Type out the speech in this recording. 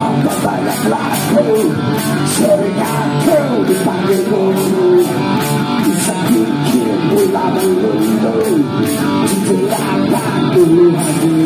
Cause I like life too Staring out through the fiery moon It's a big kid with a balloon moon Today I'm back to who I do